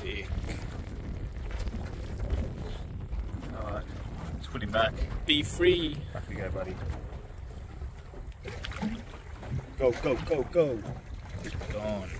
Sick. Alright, let's put him back. Be free. Back we go, buddy. Go, go, go, go. Gone.